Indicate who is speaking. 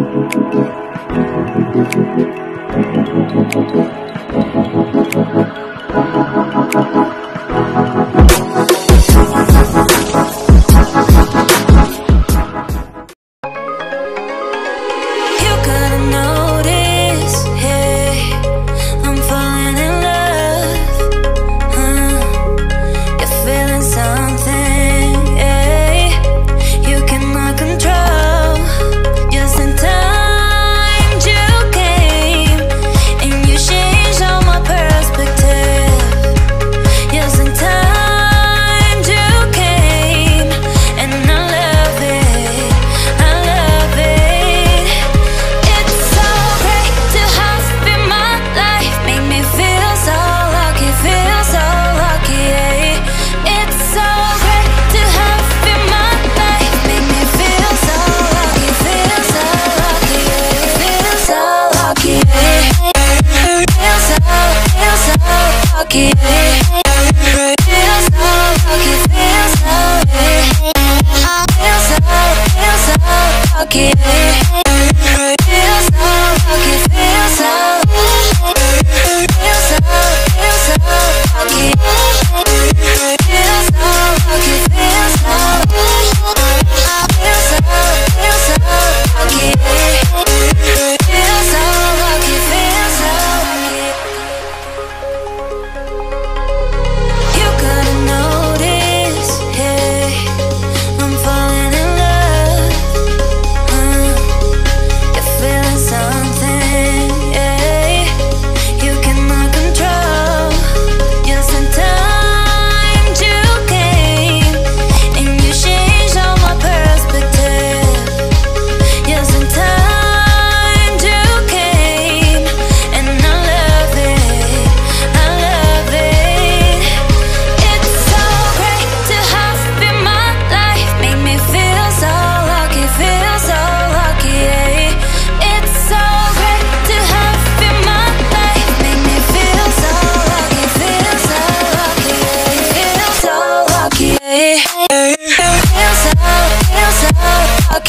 Speaker 1: ハハハハ lucky. Feels so lucky, feels so, feels so, feels so lucky.